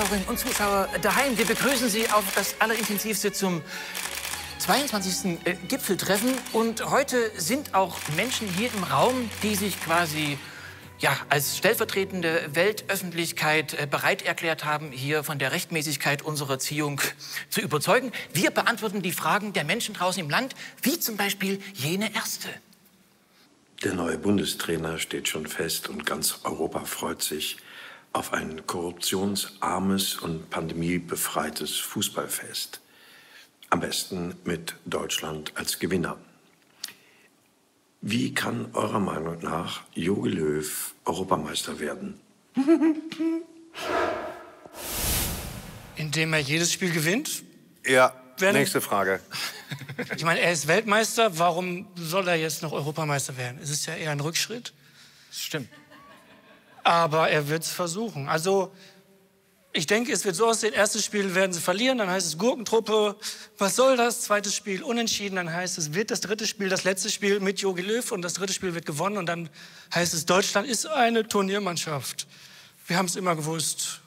Zuschauerinnen und Zuschauer daheim, wir begrüßen Sie auf das Allerintensivste zum 22. Äh, Gipfeltreffen. Und heute sind auch Menschen hier im Raum, die sich quasi ja, als stellvertretende Weltöffentlichkeit äh, bereit erklärt haben, hier von der Rechtmäßigkeit unserer Erziehung zu überzeugen. Wir beantworten die Fragen der Menschen draußen im Land, wie zum Beispiel jene erste. Der neue Bundestrainer steht schon fest und ganz Europa freut sich auf ein korruptionsarmes und pandemiebefreites Fußballfest. Am besten mit Deutschland als Gewinner. Wie kann eurer Meinung nach Jogi Löw Europameister werden? Indem er jedes Spiel gewinnt. Ja, Wenn, nächste Frage. Ich meine, er ist Weltmeister. Warum soll er jetzt noch Europameister werden? Es ist ja eher ein Rückschritt. Stimmt. Aber er wird es versuchen. Also, ich denke, es wird so aussehen, erstes Spiel werden sie verlieren, dann heißt es Gurkentruppe, was soll das? Zweites Spiel unentschieden, dann heißt es, wird das dritte Spiel das letzte Spiel mit Jogi Löw und das dritte Spiel wird gewonnen und dann heißt es, Deutschland ist eine Turniermannschaft. Wir haben es immer gewusst.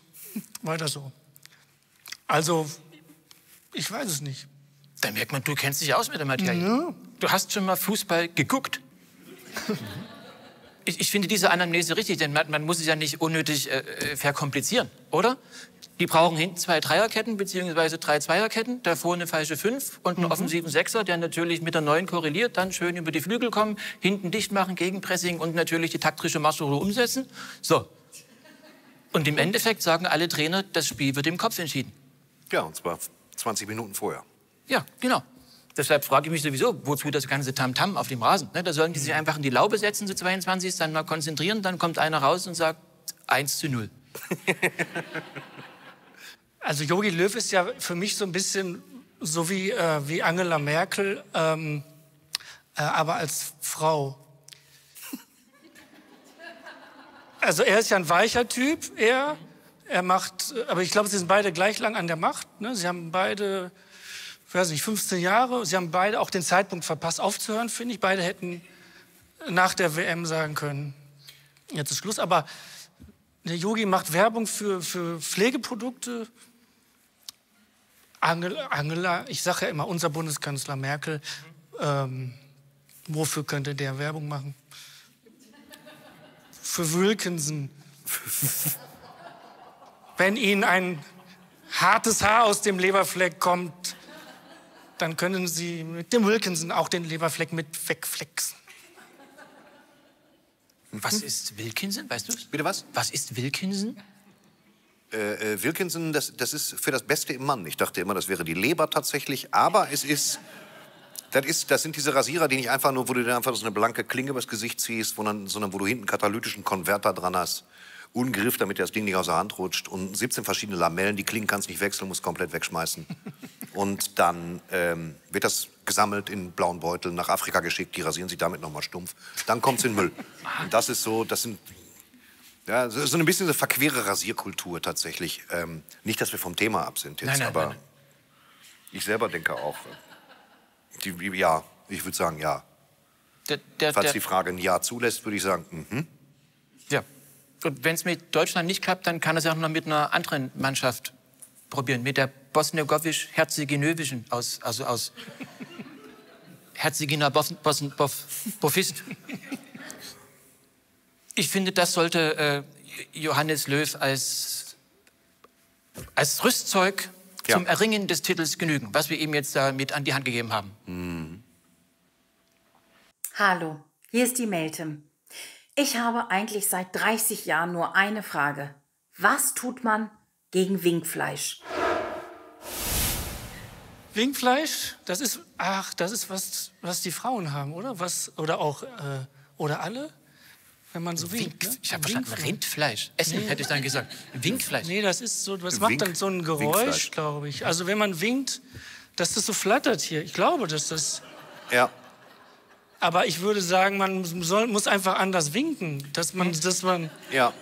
Weiter so. Also, ich weiß es nicht. Da merkt man, du kennst dich aus mit der Materie. Ja. Du hast schon mal Fußball geguckt. ich, ich, finde diese Anamnese richtig, denn man, man muss es ja nicht unnötig äh, äh, verkomplizieren, oder? Die brauchen hinten zwei Dreierketten beziehungsweise drei Zweierketten, davor eine falsche Fünf und einen mhm. offensiven Sechser, der natürlich mit der Neuen korreliert, dann schön über die Flügel kommen, hinten dicht machen, Gegenpressing und natürlich die taktische Maßstruktur umsetzen. So. Und im Endeffekt sagen alle Trainer, das Spiel wird im Kopf entschieden. Ja, und zwar 20 Minuten vorher. Ja, genau. Deshalb frage ich mich sowieso, wozu das ganze Tamtam -Tam auf dem Rasen? Ne, da sollen die sich einfach in die Laube setzen zu 22, dann mal konzentrieren, dann kommt einer raus und sagt 1 zu 0. Also Jogi Löw ist ja für mich so ein bisschen so wie, äh, wie Angela Merkel, ähm, äh, aber als Frau. Also er ist ja ein weicher Typ, er. Er macht, aber ich glaube, sie sind beide gleich lang an der Macht. Ne? Sie haben beide weiß nicht, 15 Jahre. Sie haben beide auch den Zeitpunkt verpasst, aufzuhören, finde ich. Beide hätten nach der WM sagen können, jetzt ist Schluss. Aber der Yogi macht Werbung für, für Pflegeprodukte. Angela, Angela ich sage ja immer, unser Bundeskanzler Merkel, ähm, wofür könnte der Werbung machen? Für Wilkinson. Wenn Ihnen ein hartes Haar aus dem Leberfleck kommt, dann können Sie mit dem Wilkinson auch den Leberfleck mit wegflexen. Was ist Wilkinson, weißt du Bitte was? Was ist Wilkinson? Äh, äh, Wilkinson, das, das ist für das Beste im Mann. Ich dachte immer, das wäre die Leber tatsächlich, aber es ist... Das, ist, das sind diese Rasierer, die nicht einfach nur, wo du dir einfach so eine blanke Klinge übers Gesicht ziehst, sondern, sondern wo du hinten katalytischen Konverter dran hast. Ungriff, damit das Ding nicht aus der Hand rutscht. Und 17 verschiedene Lamellen, die Klingen kannst nicht wechseln, musst komplett wegschmeißen. Und dann ähm, wird das gesammelt in blauen Beuteln nach Afrika geschickt. Die rasieren sich damit nochmal stumpf. Dann kommt es in Müll. Und das ist so, das sind ja, so ein bisschen eine verquere Rasierkultur tatsächlich. Ähm, nicht, dass wir vom Thema ab sind jetzt, nein, nein, aber nein, ich selber denke auch. Die, ja, ich würde sagen ja. Der, der, Falls der, die Frage ein Ja zulässt, würde ich sagen, mhm. Ja. Und wenn es mit Deutschland nicht klappt, dann kann es auch noch mit einer anderen Mannschaft probieren, mit der bosniogowisch-herzeginöwischen aus, also aus Herzegina Bosn, Bosn, Bof, Bofist. Ich finde, das sollte äh, Johannes Löw als, als Rüstzeug ja. zum Erringen des Titels genügen, was wir ihm jetzt da mit an die Hand gegeben haben. Mhm. Hallo, hier ist die Meltem. Ich habe eigentlich seit 30 Jahren nur eine Frage. Was tut man gegen Winkfleisch? Winkfleisch, das ist, ach, das ist was, was die Frauen haben, oder? Was, oder auch, äh, oder alle? Wenn man so winkt. Ne? Ich habe verstanden, Rindfleisch. Essen nee. hätte ich dann gesagt. Winkfleisch. Nee, das ist so, das macht dann so ein Geräusch, glaube ich. Also wenn man winkt, dass das so flattert hier. Ich glaube, dass das. Ja. Aber ich würde sagen, man soll, muss einfach anders winken, dass man, hm. dass man. Ja.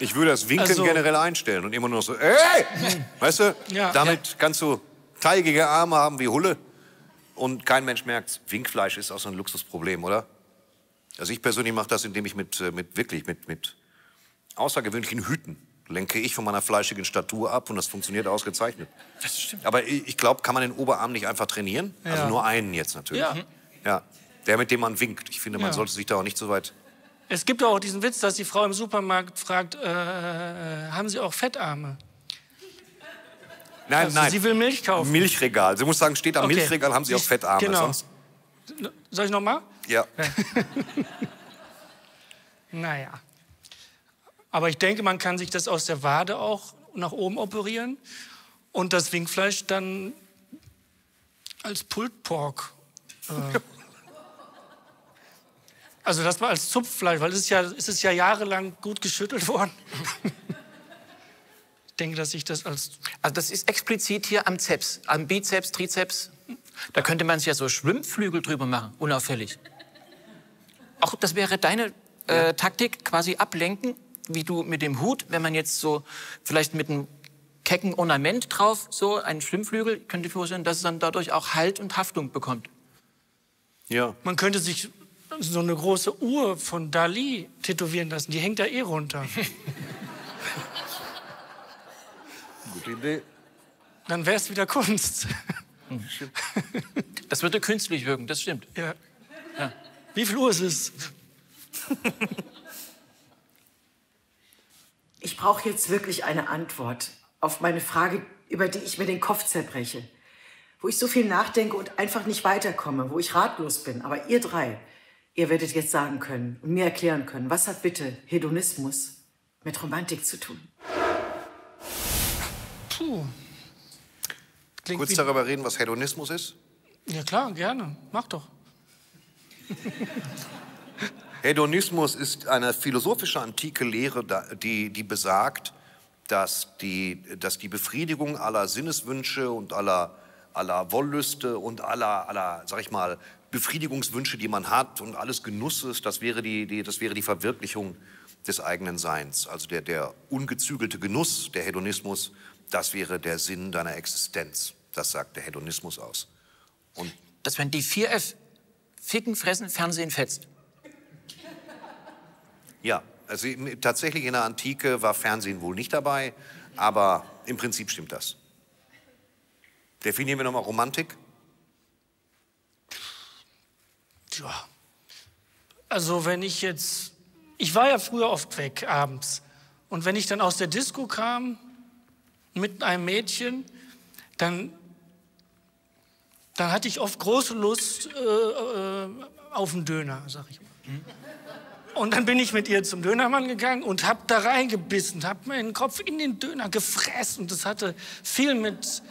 Ich würde das Winken also, generell einstellen und immer nur so, ey! Weißt du? Ja. Damit kannst du teigige Arme haben wie Hulle und kein Mensch merkt, Winkfleisch ist auch so ein Luxusproblem, oder? Also ich persönlich mache das, indem ich mit, äh, mit wirklich mit, mit außergewöhnlichen Hüten lenke ich von meiner fleischigen Statur ab und das funktioniert ausgezeichnet. Das stimmt. Aber ich, glaube, kann man den Oberarm nicht einfach trainieren? Also Ja. nur einen jetzt natürlich. Ja. ja. Der, mit dem man winkt. Ich finde, man Ja. sollte sich da auch nicht so weit. Es gibt auch diesen Witz, dass die Frau im Supermarkt fragt, äh, äh, haben Sie auch Fettarme? Nein, Also, nein. Sie will Milch kaufen. Milchregal. Sie muss sagen, steht am Okay. Milchregal, haben Sie auch Fettarme. genau. Sonst, Soll ich noch mal? ja. Naja. Aber ich denke, man kann sich das aus der Wade auch nach oben operieren und das Winkfleisch dann als Pulled Pork. Äh, also das war als Zupffleisch, weil es ist ja, es ist ja jahrelang gut geschüttelt worden. ich denke, dass ich das als Also das ist explizit hier am Zeps, am Bizeps, Trizeps. Da könnte man sich ja so Schwimmflügel drüber machen, unauffällig. Auch das wäre deine äh, Taktik, quasi ablenken, wie du mit dem Hut, wenn man jetzt so vielleicht mit einem kecken Ornament drauf, so einen Schwimmflügel, könnt ihr vorstellen, dass es dann dadurch auch Halt und Haftung bekommt. ja. Man könnte sich so eine große Uhr von Dali tätowieren lassen. Die hängt da eh runter. Gute Idee. Dann wäre es wieder Kunst. Das würde künstlich wirken, das stimmt. ja. Wie viel Uhr ist es? Ich brauche jetzt wirklich eine Antwort auf meine Frage, über die ich mir den Kopf zerbreche. Wo ich so viel nachdenke und einfach nicht weiterkomme, wo ich ratlos bin. Aber ihr drei, ihr werdet jetzt sagen können und mir erklären können, was hat bitte Hedonismus mit Romantik zu tun? Puh. Klingt Kurz darüber reden, was Hedonismus ist. Ja klar, gerne. Mach doch. Hedonismus ist eine philosophische antike Lehre, die, die besagt, dass die, dass die Befriedigung aller Sinneswünsche und aller, aller Wollüste und aller, aller, sag ich mal, Befriedigungswünsche, die man hat und alles Genusses, das wäre die, die, das wäre die Verwirklichung des eigenen Seins. Also der, der ungezügelte Genuss, der Hedonismus, das wäre der Sinn deiner Existenz. Das sagt der Hedonismus aus. Und Das wären die vier F. Ficken, fressen, Fernsehen, fetzt. Ja, also tatsächlich in der Antike war Fernsehen wohl nicht dabei, aber im Prinzip stimmt das. Definieren wir nochmal Romantik. Tja. Also wenn ich jetzt, ich war ja früher oft weg abends und wenn ich dann aus der Disco kam mit einem Mädchen, dann, dann hatte ich oft große Lust äh, äh, auf einen Döner, sag ich mal. Und dann bin ich mit ihr zum Dönermann gegangen und habe da reingebissen, habe meinen Kopf in den Döner gefressen. Und das hatte viel mit,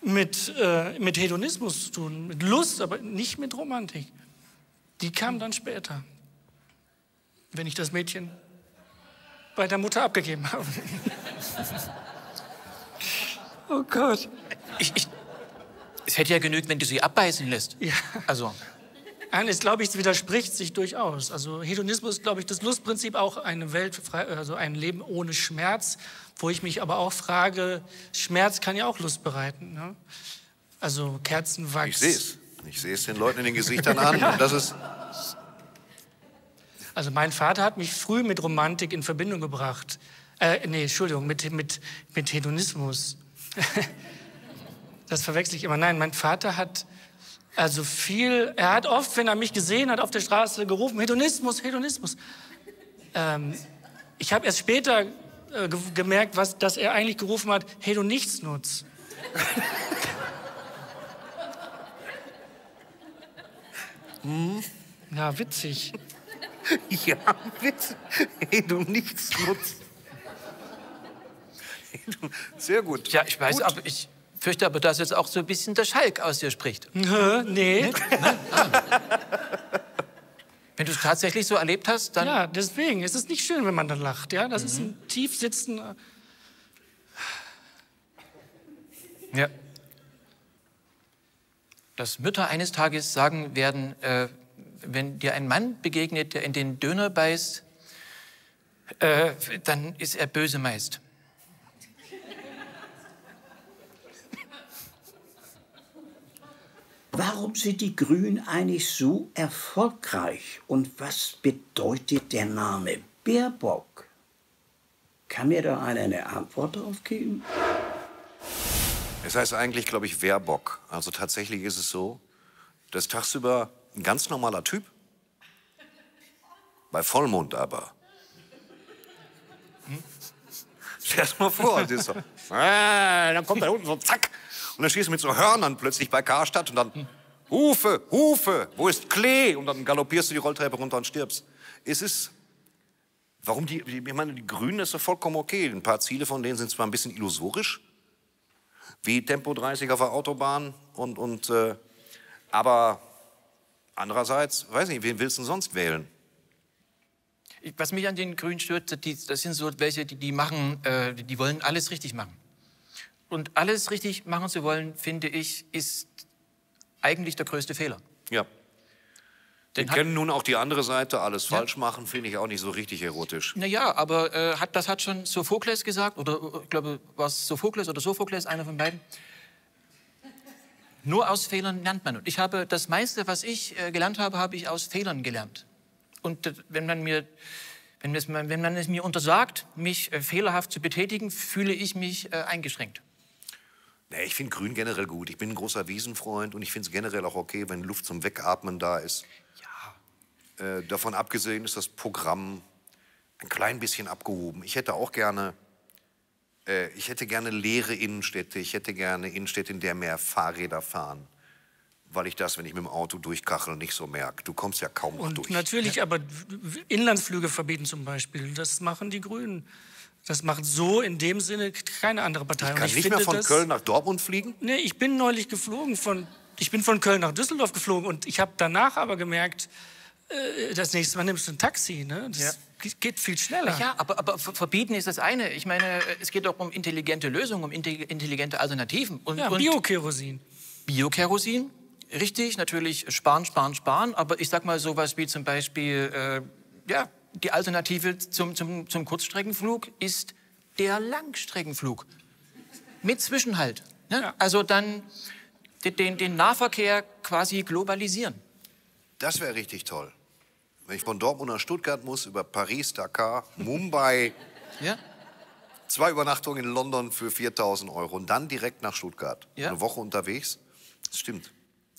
mit, äh, mit Hedonismus zu tun, mit Lust, aber nicht mit Romantik. Die kam dann später, wenn ich das Mädchen bei der Mutter abgegeben habe. oh Gott. Ich, ich, es hätte ja genügt, wenn du sie abbeißen lässt. Ja. Also, Nein, es glaube ich, es widerspricht sich durchaus. Also Hedonismus ist, glaube ich, das Lustprinzip auch eine Welt, frei- also ein Leben ohne Schmerz, wo ich mich aber auch frage, Schmerz kann ja auch Lust bereiten. Ne? Also Kerzenwachs. Ich sehe es. Ich sehe es den Leuten in den Gesichtern an. Und das ist, Also mein Vater hat mich früh mit Romantik in Verbindung gebracht. Äh, nee, Entschuldigung, mit, mit, mit Hedonismus. das verwechsel ich immer. Nein, mein Vater hat also viel, er hat oft, wenn er mich gesehen hat, auf der Straße gerufen, Hedonismus, Hedonismus. Ähm, ich habe erst später äh, ge gemerkt, was, dass er eigentlich gerufen hat, hey Nichtsnutz. Ja, witzig. ja, bitte. Hey, du nichts nutzt. Hey, du- Sehr gut. ja, ich weiß, Gut. aber ich fürchte aber, dass jetzt auch so ein bisschen der Schalk aus dir spricht. Hä? nee. Wenn du es tatsächlich so erlebt hast, dann Ja, deswegen. Es ist nicht schön, wenn man dann lacht. Ja? Das ist ein tief sitzender. Ja. Dass Mütter eines Tages sagen werden, äh, wenn dir ein Mann begegnet, der in den Döner beißt, äh, dann ist er böse meist. Warum sind die Grünen eigentlich so erfolgreich und was bedeutet der Name Baerbock? Kann mir da einer eine Antwort darauf geben? Es heißt eigentlich, glaube ich, Wehrbock. Also tatsächlich ist es so, dass tagsüber ein ganz normaler Typ, bei Vollmond aber. Hm? Stell dir mal vor, das ist so, äh, dann kommt da unten so zack. Und dann stehst du mit so Hörnern plötzlich bei Karstadt und dann Hufe, Hufe, wo ist Klee? Und dann galoppierst du die Rolltreppe runter und stirbst. Es ist, warum die, ich meine, die Grünen ist doch vollkommen okay. Ein paar Ziele von denen sind zwar ein bisschen illusorisch, wie Tempo 30 auf der Autobahn und, und äh, aber andererseits, weiß nicht, wen willst du sonst wählen? Was mich an den Grünen stört, die, das sind so welche, die, die machen, äh, die wollen alles richtig machen. Und alles richtig machen zu wollen, finde ich, ist eigentlich der größte Fehler. Ja. Wir Den kennen nun auch die andere Seite, alles falsch machen, finde ich auch nicht so richtig erotisch. Naja, aber äh, hat, das hat schon Sophokles gesagt, oder äh, ich glaube, war es Sophokles oder Sophokles, einer von beiden. Nur aus Fehlern lernt man. Und ich habe das meiste, was ich äh, gelernt habe, habe ich aus Fehlern gelernt. Und äh, wenn man mir, wenn, es, wenn man es mir untersagt, mich äh, fehlerhaft zu betätigen, fühle ich mich äh, eingeschränkt. Nee, ich finde Grün generell gut. Ich bin ein großer Wiesenfreund und ich finde es generell auch okay, wenn Luft zum Wegatmen da ist. Äh, davon abgesehen ist das Programm ein klein bisschen abgehoben. Ich hätte auch gerne, äh, ich hätte gerne leere Innenstädte. Ich hätte gerne Innenstädte, in der mehr Fahrräder fahren. Weil ich das, wenn ich mit dem Auto durchkachel, nicht so merke. Du kommst ja kaum noch Und durch. natürlich aber Inlandsflüge verbieten zum Beispiel. Das machen die Grünen. Das macht so in dem Sinne keine andere Partei. Ich kann Und nicht mehr von das- Köln nach Dortmund fliegen. Nee, ich bin neulich geflogen von. Ich bin von Köln nach Düsseldorf geflogen und ich habe danach aber gemerkt, das nächste Mal nimmst du ein Taxi. Ne? Das geht viel schneller. Ja, aber, aber ver- verbieten ist das eine. Ich meine, äh, es geht auch um intelligente Lösungen, um inte- intelligente Alternativen. Und, Ja, Biokerosin. Biokerosin, richtig, natürlich sparen, sparen, sparen. Aber ich sag mal sowas wie zum Beispiel, äh, ja, die Alternative zum, zum, zum Kurzstreckenflug ist der Langstreckenflug. Mit Zwischenhalt. Ne? Also dann den, den Nahverkehr quasi globalisieren. Das wäre richtig toll. Wenn ich von Dortmund nach Stuttgart muss, über Paris, Dakar, Mumbai, Ja? zwei Übernachtungen in London für 4000 Euro und dann direkt nach Stuttgart. Ja. Eine Woche unterwegs. Das stimmt.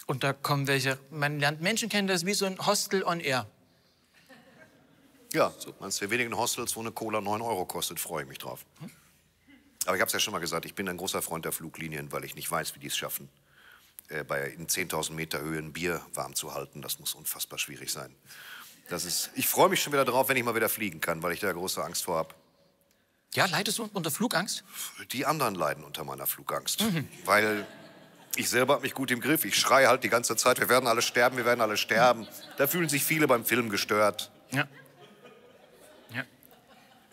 Und da kommen welche. Man lernt Menschen kennen, das ist wie so ein Hostel on Air. Ja, so. eines der wenigen Hostels, wo eine Cola 9 Euro kostet, freue ich mich drauf. Aber ich habe es ja schon mal gesagt, ich bin ein großer Freund der Fluglinien, weil ich nicht weiß, wie die es schaffen, äh, bei in 10.000 Meter Höhe ein Bier warm zu halten. Das muss unfassbar schwierig sein. Das ist, ich freue mich schon wieder drauf, wenn ich mal wieder fliegen kann, weil ich da große Angst vor habe. Ja, leidest du unter Flugangst? Die anderen leiden unter meiner Flugangst. Weil ich selber habe mich gut im Griff. Ich schreie halt die ganze Zeit, wir werden alle sterben, wir werden alle sterben. Da fühlen sich viele beim Film gestört. Ja.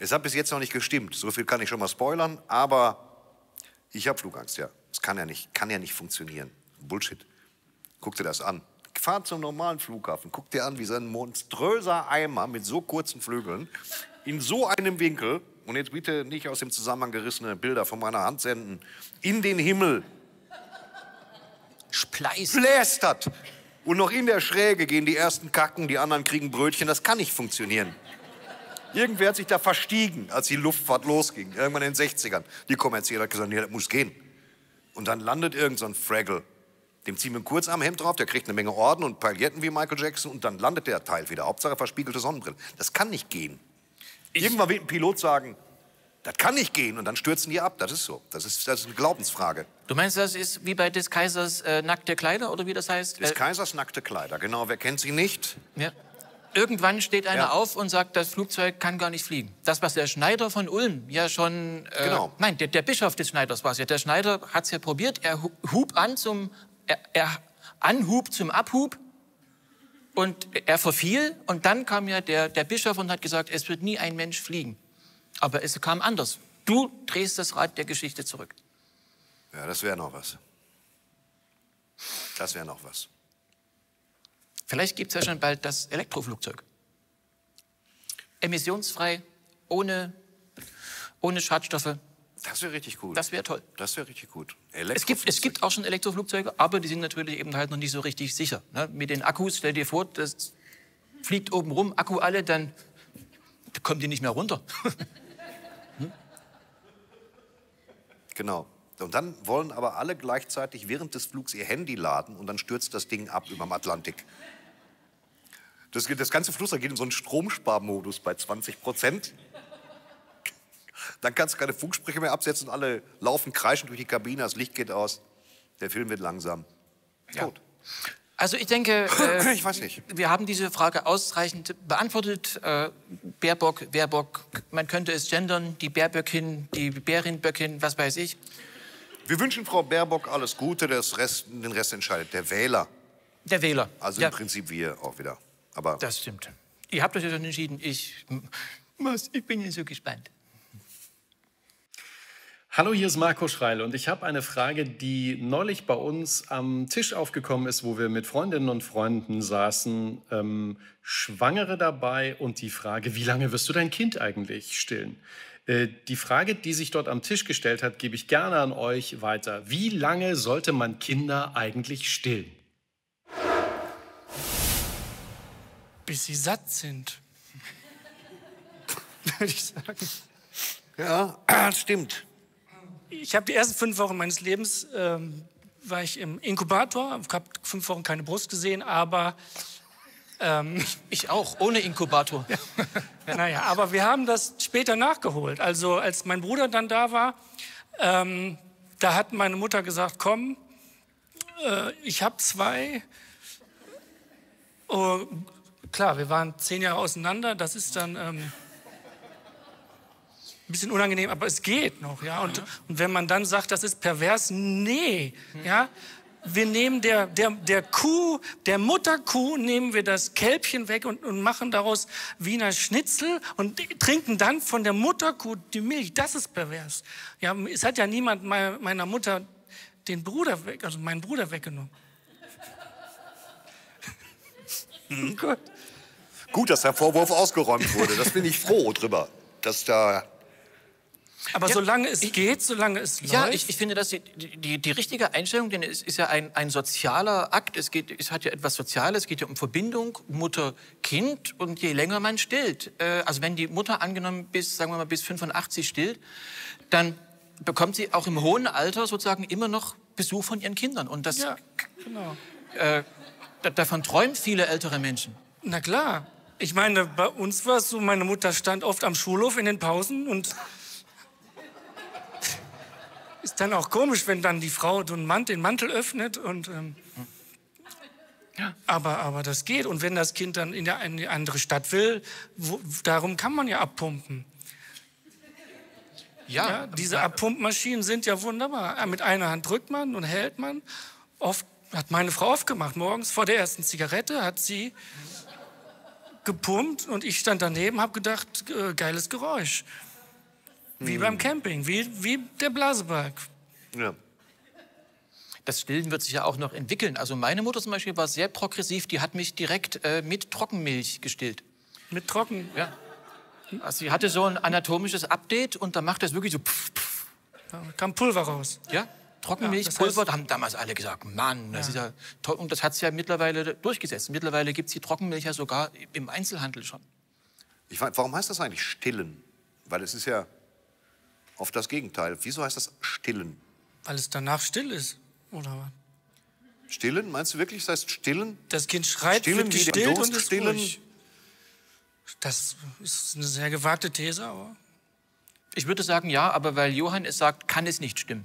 Es hat bis jetzt noch nicht gestimmt. So viel kann ich schon mal spoilern. Aber ich habe Flugangst, ja. Das kann ja nicht, kann ja nicht funktionieren. Bullshit. Guck dir das an. Fahr zum normalen Flughafen. Guck dir an, wie so ein monströser Eimer mit so kurzen Flügeln in so einem Winkel, und jetzt bitte nicht aus dem Zusammenhang gerissene Bilder von meiner Hand senden, in den Himmel Spleiß. blästert. Und noch in der Schräge gehen die ersten Kacken, die anderen kriegen Brötchen. Das kann nicht funktionieren. Irgendwer hat sich da verstiegen, als die Luftfahrt losging, irgendwann in den 60ern. Die kommerzielle hat gesagt, nee, das muss gehen. Und dann landet irgend so ein Fraggle. Dem ziehen wir ein Kurzarmhemd drauf, der kriegt eine Menge Orden und Pailletten wie Michael Jackson und dann landet der Teil wieder. Hauptsache verspiegelte Sonnenbrille. Das kann nicht gehen. Irgendwann wird ein Pilot sagen, das kann nicht gehen und dann stürzen die ab. Das ist so. Das ist, das ist eine Glaubensfrage. Du meinst, das ist wie bei des Kaisers äh, nackte Kleider oder wie das heißt? Des Äh, Kaisers nackte Kleider. Genau, wer kennt sie nicht? ja. Irgendwann steht einer Ja. auf und sagt, das Flugzeug kann gar nicht fliegen. Das, was der Schneider von Ulm ja schon... Äh, Genau. Nein, der, der Bischof des Schneiders war es ja. Der Schneider hat es ja probiert. Er hu- hub an zum... Er, er anhub zum Abhub und er verfiel. Und dann kam ja der, der Bischof und hat gesagt, es wird nie ein Mensch fliegen. Aber es kam anders. Du drehst das Rad der Geschichte zurück. Ja, das wäre noch was. Das wäre noch was. Vielleicht gibt es ja schon bald das Elektroflugzeug. Emissionsfrei, ohne, ohne Schadstoffe. Das wäre richtig gut. Das wäre toll. Das wäre richtig gut. Es gibt, es gibt auch schon Elektroflugzeuge, aber die sind natürlich eben halt noch nicht so richtig sicher. Ne? Mit den Akkus, stell dir vor, das fliegt oben rum, Akku alle, dann kommen die nicht mehr runter. Hm? Genau. Und dann wollen aber alle gleichzeitig während des Flugs ihr Handy laden und dann stürzt das Ding ab über dem Atlantik. Das, das ganze Flugzeug geht in so einen Stromsparmodus bei 20 Prozent. Dann kannst du keine Funksprecher mehr absetzen und alle laufen, kreischen durch die Kabine, das Licht geht aus. Der Film wird langsam. Tot. Also ich denke, äh, Ich weiß nicht. wir haben diese Frage ausreichend beantwortet. Äh, Baerbock, Baerbock, man könnte es gendern, die Bärböckin, die Bärinböckin, was weiß ich. Wir wünschen Frau Baerbock alles Gute, Rest, den Rest entscheidet der Wähler. Der Wähler. Also ja, im Prinzip wir auch wieder. Aber das stimmt. Ihr habt euch ja schon entschieden. Ich, was, ich bin jetzt so gespannt. Hallo, hier ist Marco Schreil und ich habe eine Frage, die neulich bei uns am Tisch aufgekommen ist, wo wir mit Freundinnen und Freunden saßen. Ähm, Schwangere dabei und die Frage, wie lange wirst du dein Kind eigentlich stillen? Äh, die Frage, die sich dort am Tisch gestellt hat, gebe ich gerne an euch weiter. Wie lange sollte man Kinder eigentlich stillen? Bis sie satt sind. Würde ich sagen. ja, stimmt. Ich habe die ersten fünf Wochen meines Lebens ähm, war ich im Inkubator, habe fünf Wochen keine Brust gesehen, aber ähm, Ich auch, ohne Inkubator. naja, aber wir haben das später nachgeholt. Also als mein Bruder dann da war, ähm, da hat meine Mutter gesagt, komm, äh, ich habe zwei. Oh, klar, wir waren zehn Jahre auseinander. Das ist dann ähm, ein bisschen unangenehm, aber es geht noch, ja. Und, und wenn man dann sagt, das ist pervers, nee, ja. Wir nehmen der, der, der Kuh, der Mutterkuh, nehmen wir das Kälbchen weg und, und machen daraus Wiener Schnitzel und trinken dann von der Mutterkuh die Milch. Das ist pervers. Ja, es hat ja niemand mei- meiner Mutter den Bruder weg, also meinen Bruder weggenommen. Gut. Gut, dass der Vorwurf ausgeräumt wurde. Das bin ich froh drüber. Dass da. Aber solange es geht, solange es Ja, läuft, ich, ich finde das die, die, die richtige Einstellung, denn es ist ja ein, ein sozialer Akt. Es, geht, es hat ja etwas Soziales, es geht ja um Verbindung Mutter-Kind und je länger man stillt. Äh, also wenn die Mutter angenommen bis, sagen wir mal, bis 85 stillt, dann bekommt sie auch im hohen Alter sozusagen immer noch Besuch von ihren Kindern. Und das, ja, genau. äh, da- davon träumen viele ältere Menschen. Na klar. Ich meine, bei uns war es so, meine Mutter stand oft am Schulhof in den Pausen und ist dann auch komisch, wenn dann die Frau den, Mant, den Mantel öffnet und ähm, aber, aber das geht. Und wenn das Kind dann in eine andere Stadt will, wo, darum kann man ja abpumpen. Ja, diese Abpumpmaschinen sind ja wunderbar. Mit einer Hand drückt man und hält man. Oft hat meine Frau oft gemacht. Morgens vor der ersten Zigarette hat sie gepumpt und ich stand daneben, habe gedacht, äh, geiles Geräusch. Wie Hm. beim Camping, wie, wie der Blaseberg. Ja. Das Stillen wird sich ja auch noch entwickeln. Also meine Mutter zum Beispiel war sehr progressiv. Die hat mich direkt äh, mit Trockenmilch gestillt. Mit trocken. Ja. Also sie hatte so ein anatomisches Update und da macht das wirklich so pff, pff. Da kam Pulver raus. Ja, Trockenmilchpulver, da haben damals alle gesagt, Mann, das ist ja toll. Und das hat sich ja mittlerweile durchgesetzt. Mittlerweile gibt es die Trockenmilch ja sogar im Einzelhandel schon. Ich warum heißt das eigentlich stillen? Weil es ist ja oft das Gegenteil. Wieso heißt das stillen? Weil es danach still ist. Oder was? Stillen? Meinst du wirklich, es heißt stillen? Das Kind schreit, Stillen wird gestillt und ist stillen? ruhig. Das ist eine sehr gewagte These, aber Ich würde sagen, ja, aber weil Johann es sagt, kann es nicht stimmen.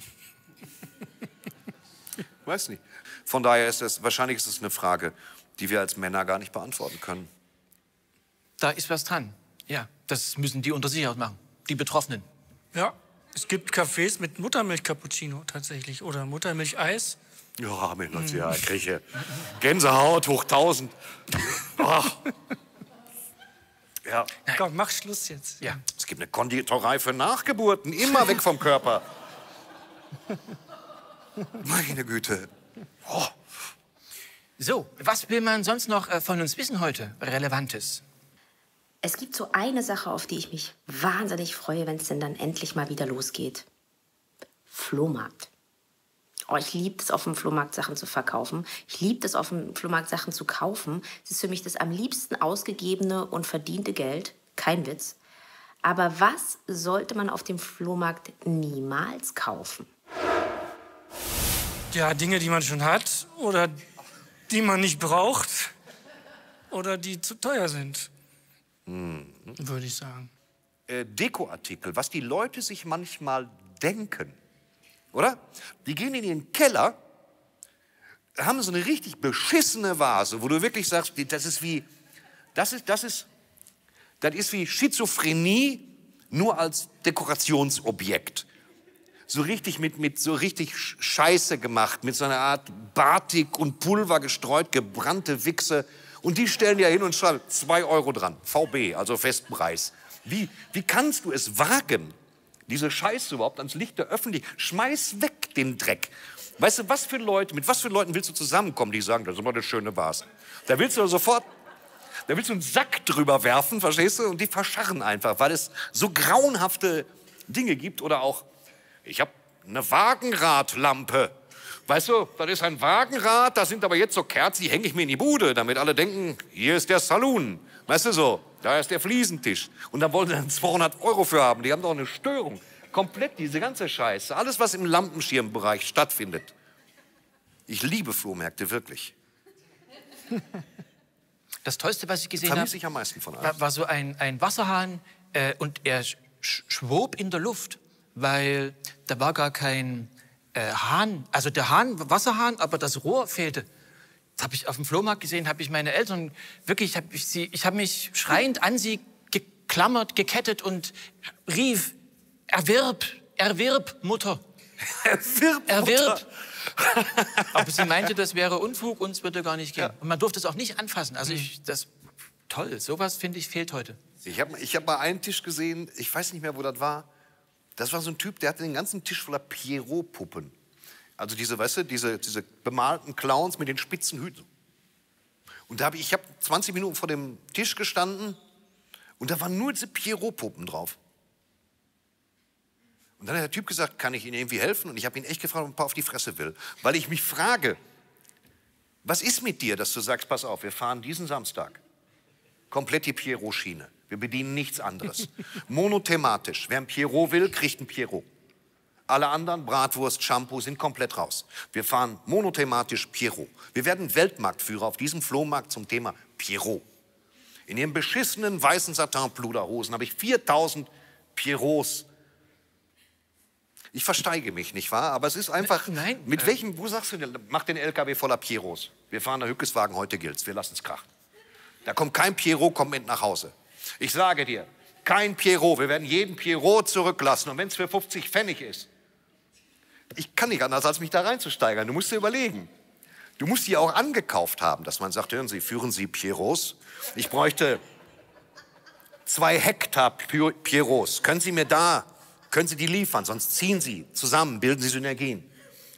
Weiß nicht. Von daher ist es, wahrscheinlich ist es eine Frage, die wir als Männer gar nicht beantworten können. Da ist was dran. Ja, das müssen die unter sich ausmachen, die Betroffenen. ja. Es gibt Cafés mit Muttermilch-Cappuccino tatsächlich oder Muttermilch-Eis. Ja, mein Gott, ja, Grieche. Gänsehaut hoch 1000. Ach. Ja, Komm, mach Schluss jetzt. Ja. es gibt eine Konditorei für Nachgeburten. Immer weg vom Körper. Meine Güte. So, was will man sonst noch äh, von uns wissen heute? Relevantes. Es gibt so eine Sache, auf die ich mich wahnsinnig freue, wenn es denn dann endlich mal wieder losgeht. Flohmarkt. Oh, ich liebe es, auf dem Flohmarkt Sachen zu verkaufen. Ich liebe es, auf dem Flohmarkt Sachen zu kaufen. Es ist für mich das am liebsten ausgegebene und verdiente Geld. Kein Witz. Aber was sollte man auf dem Flohmarkt niemals kaufen? Ja, Dinge, die man schon hat oder die man nicht braucht oder die zu teuer sind, würde ich sagen. äh, Dekoartikel, was die Leute sich manchmal denken, oder? Die gehen in ihren Keller, haben so eine richtig beschissene Vase, wo du wirklich sagst, das ist wie, das ist, das ist, das ist wie Schizophrenie nur als Dekorationsobjekt. So richtig mit, mit so richtig Sch- Scheiße gemacht, mit so einer Art Batik und Pulver gestreut, gebrannte Wichse. Und die stellen ja hin und schreiben 2 Euro dran, VB, also Festpreis. Wie, wie kannst du es wagen, diese Scheiße überhaupt ans Licht der Öffentlichkeit? Schmeiß weg den Dreck. Weißt du, was für Leute, mit was für Leuten willst du zusammenkommen, die sagen, das ist immer eine schöne Vase? Da willst du sofort, da willst du einen Sack drüber werfen, verstehst du? Und die verscharren einfach, weil es so grauenhafte Dinge gibt. Oder auch, ich habe eine Wagenradlampe. Weißt du, das ist ein Wagenrad, da sind aber jetzt so Kerzen, die hänge ich mir in die Bude, damit alle denken, hier ist der Saloon. Weißt du so, da ist der Fliesentisch. Und da wollen sie dann 200 Euro für haben. Die haben doch eine Störung. Komplett diese ganze Scheiße. Alles, was im Lampenschirmbereich stattfindet. Ich liebe Flohmärkte, wirklich. Das Tollste, was ich gesehen habe, ich am meisten von war, war so ein, ein Wasserhahn äh, und er sch sch- schwob in der Luft, weil da war gar kein äh, Hahn, also der Hahn, Wasserhahn, aber das Rohr fehlte. Das habe ich auf dem Flohmarkt gesehen, habe ich meine Eltern wirklich, habe ich sie, ich habe mich schreiend an sie geklammert, gekettet und rief: Erwirb, erwirb, Mutter. Erwirb, Erwirb. Aber sie meinte, das wäre Unfug und es würde gar nicht gehen. Und man durfte es auch nicht anfassen. Also ich, das toll. Sowas finde ich fehlt heute. Ich habe ich hab mal einen Tisch gesehen, ich weiß nicht mehr, wo das war. Das war so ein Typ, der hatte den ganzen Tisch voller Pierrot-Puppen. Also diese, weißt du, diese, diese bemalten Clowns mit den spitzen Hüten. Und da habe ich, ich habe 20 Minuten vor dem Tisch gestanden und da waren nur diese Pierrot-Puppen drauf. Und dann hat der Typ gesagt, kann ich Ihnen irgendwie helfen? Und ich habe ihn echt gefragt, ob er ein paar auf die Fresse will. Weil ich mich frage, was ist mit dir, dass du sagst, pass auf, wir fahren diesen Samstag komplett die Pierrot-Schiene. Wir bedienen nichts anderes. Monothematisch. Wer ein Pierrot will, kriegt ein Pierrot. Alle anderen, Bratwurst, Shampoo, sind komplett raus. Wir fahren monothematisch Pierrot. Wir werden Weltmarktführer auf diesem Flohmarkt zum Thema Pierrot. In ihren beschissenen weißen Satin-Pluderhosen habe ich 4000 Pierrots. Ich versteige mich, nicht wahr? Aber es ist einfach. Nein, Mit äh, welchem, wo sagst du denn, mach den LKW voller Pierrots. Wir fahren der Hückeswagen, heute gilt's. Wir lassen es krachen. Da kommt kein Pierrot, kommt mit nach Hause. Ich sage dir, kein Pierrot. Wir werden jeden Pierrot zurücklassen. Und wenn es für 50 Pfennig ist. Ich kann nicht anders, als mich da reinzusteigern. Du musst dir überlegen. Du musst die auch angekauft haben, dass man sagt, hören Sie, führen Sie Pierrots? Ich bräuchte zwei Hektar Pi- Pierrots. Können Sie mir da, können Sie die liefern? Sonst ziehen Sie zusammen, bilden Sie Synergien.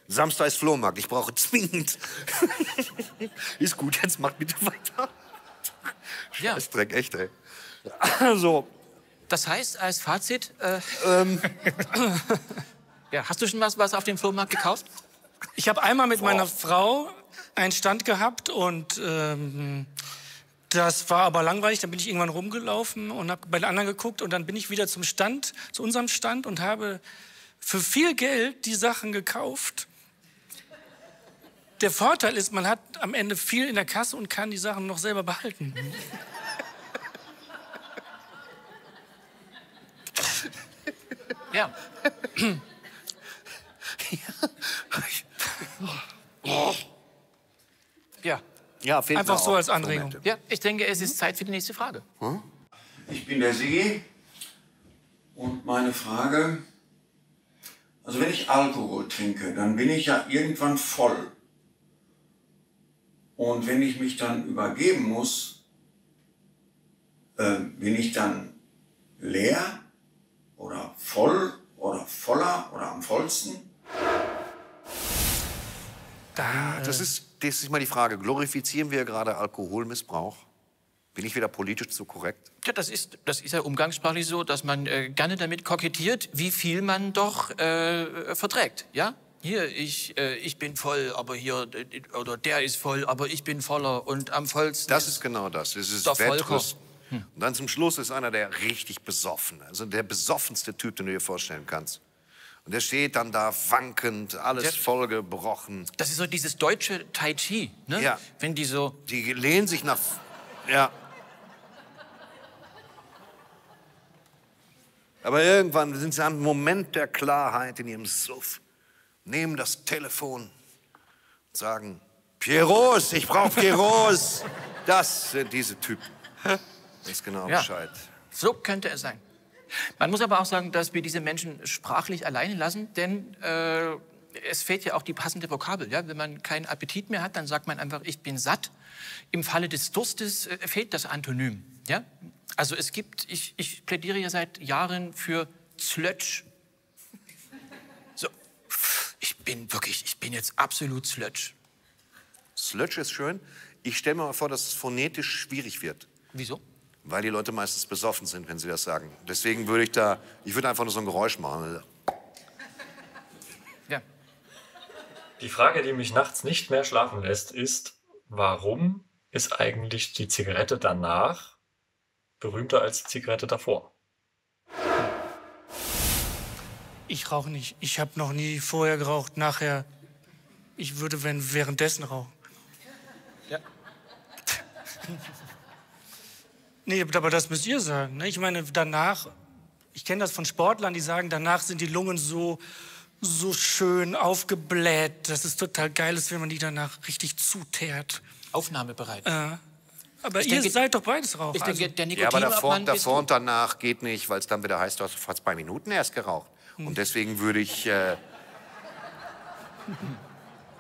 Samstag ist Flohmarkt. Ich brauche zwingend. ist gut, jetzt macht bitte weiter. Ja. Scheiß Dreck, echt, ey. Also, Das heißt, als Fazit, äh, ähm, ja, hast du schon was, was auf dem Flohmarkt gekauft? Ich habe einmal mit meiner Frau einen Stand gehabt und ähm, das war aber langweilig. Dann bin ich irgendwann rumgelaufen und habe bei den anderen geguckt und dann bin ich wieder zum Stand, zu unserem Stand und habe für viel Geld die Sachen gekauft. Der Vorteil ist, man hat am Ende viel in der Kasse und kann die Sachen noch selber behalten. Ja. Ja. ja, fehlt Einfach so als Anregung. Momente. Ja, ich denke, es ist Zeit für die nächste Frage. Ich bin der See und meine Frage, also wenn ich Alkohol trinke, dann bin ich ja irgendwann voll. Und wenn ich mich dann übergeben muss, äh, bin ich dann leer oder voll oder voller oder am vollsten? Das ist, das ist mal die Frage. Glorifizieren wir gerade Alkoholmissbrauch? Bin ich wieder politisch zu korrekt? Ja, das ist, das ist ja umgangssprachlich so, dass man äh, gerne damit kokettiert, wie viel man doch äh, verträgt. Ja? Hier, ich, äh, ich bin voll, aber hier, oder der ist voll, aber ich bin voller und am vollsten. Das ist genau das. Es ist Der Volker. Wettrüst, Und dann zum Schluss ist einer der richtig besoffen, also der besoffenste Typ, den du dir vorstellen kannst. Und der steht dann da wankend, alles Der- vollgebrochen. Das ist so dieses deutsche Tai Chi, ne? Ja. Wenn die so. Die lehnen sich nach. Ja. Aber irgendwann sind sie am Moment der Klarheit in ihrem Suff, nehmen das Telefon und sagen: Pieros, ich brauche Pieros. Das sind diese Typen. Das ist genau Ja. Bescheid. So könnte es sein. Man muss aber auch sagen, dass wir diese Menschen sprachlich alleine lassen, denn äh, es fehlt ja auch die passende Vokabel. Ja? Wenn man keinen Appetit mehr hat, dann sagt man einfach, ich bin satt. Im Falle des Durstes äh, fehlt das Antonym. Ja? Also es gibt, ich, ich plädiere ja seit Jahren für Slötsch. Ich bin wirklich, ich bin jetzt absolut Slötsch. Sludge ist schön. Ich stelle mir mal vor, dass es phonetisch schwierig wird. Wieso? Weil die Leute meistens besoffen sind, wenn sie das sagen. Deswegen würde ich da, ich würde einfach nur so ein Geräusch machen. Ja. Die Frage, die mich nachts nicht mehr schlafen lässt, ist, warum ist eigentlich die Zigarette danach berühmter als die Zigarette davor? Ich rauche nicht. Ich habe noch nie vorher geraucht, nachher. Ich würde wenn währenddessen rauchen. Ja. Nee, aber das müsst ihr sagen. Ne? Ich meine, danach, ich kenne das von Sportlern, die sagen, danach sind die Lungen so, so schön aufgebläht. Das ist total geil, ist, wenn man die danach richtig zuteert. Aufnahmebereit. Äh, aber Ich ihr denke- seid doch beides Raucher. ich denke, also, der Ja, aber davor, davor und danach geht nicht, weil es dann wieder heißt, du hast vor zwei Minuten erst geraucht. Und deswegen würde ich, äh,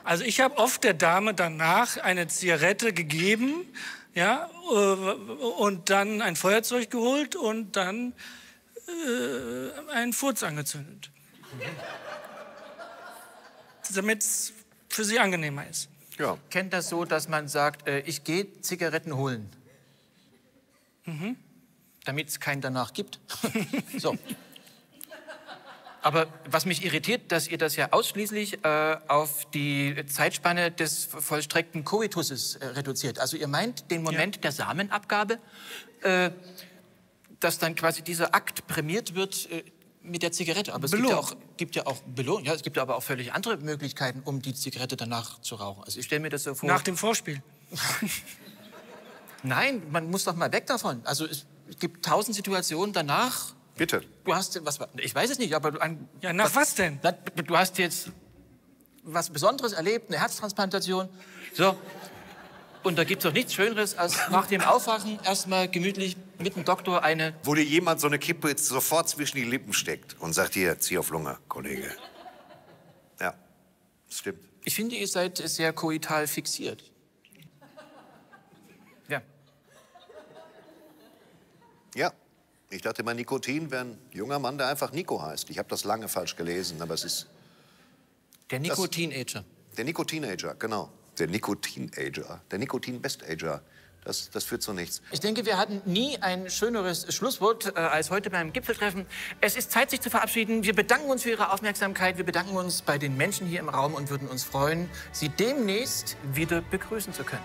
Also ich habe oft der Dame danach eine Zigarette gegeben, ja, äh, und dann ein Feuerzeug geholt und dann äh, einen Furz angezündet. Damit es für sie angenehmer ist. ja. kennt das so, dass man sagt, äh, ich gehe Zigaretten holen. Mhm. Damit es keinen danach gibt. so. Aber was mich irritiert, dass ihr das ja ausschließlich äh, auf die Zeitspanne des vollstreckten Koituses äh, reduziert. Also ihr meint den Moment der Samenabgabe, äh, dass dann quasi dieser Akt prämiert wird äh, mit der Zigarette. Aber es gibt ja, auch, gibt ja auch Belohnung. Ja, es gibt aber auch völlig andere Möglichkeiten, um die Zigarette danach zu rauchen. Also ich stelle mir das so vor. Nach dem Vorspiel. Nein, man muss doch mal weg davon. Also es gibt tausend Situationen danach. Bitte. Du hast was, ich weiß es nicht, aber du, ein, Ja, nach was denn? Na, du hast jetzt was Besonderes erlebt, eine Herztransplantation. So. Und da gibt es doch nichts Schöneres, als nach dem Aufwachen erstmal gemütlich mit dem Doktor eine. Wo dir jemand so eine Kippe jetzt sofort zwischen die Lippen steckt und sagt, hier, zieh auf Lunge, Kollege. Ja, das stimmt. Ich finde, ihr seid sehr koital fixiert. Ja. Ja, ich dachte immer, Nikotin wäre ein junger Mann, der einfach Nico heißt. Ich habe das lange falsch gelesen, aber es ist Der Nikotin-Ager. der Nikotinager, genau. Der Nikotinager, der Nikotin-Bestager. Das, das führt zu nichts. Ich denke, wir hatten nie ein schöneres Schlusswort äh, als heute beim Gipfeltreffen. Es ist Zeit, sich zu verabschieden. Wir bedanken uns für Ihre Aufmerksamkeit. Wir bedanken uns bei den Menschen hier im Raum und würden uns freuen, Sie demnächst wieder begrüßen zu können.